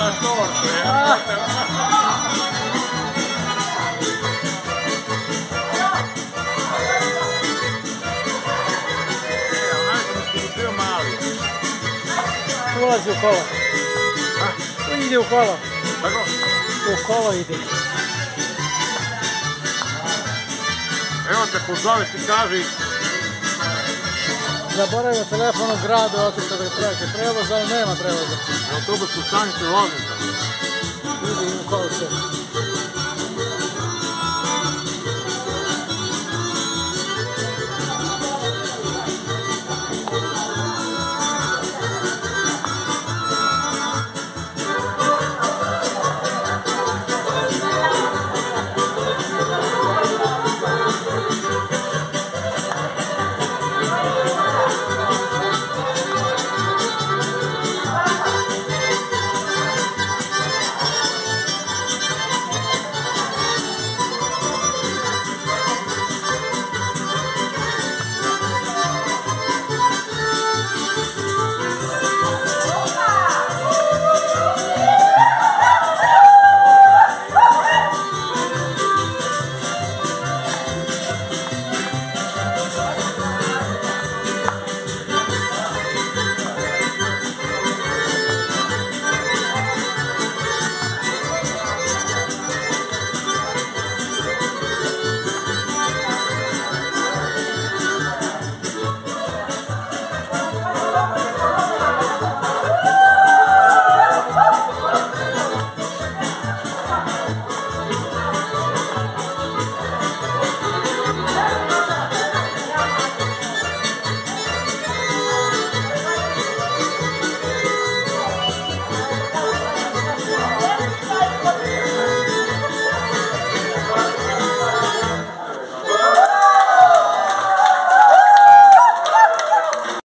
Na. Bio mali. Ulazi u kola. Ide u kola. Tako? U kola ide. Evo te pozove ti kaži Zaboravio telefon u gradu, otišao da traži prevoz, ali nema prevoza. na autobusku stanicu Loznica. Ide u kola se.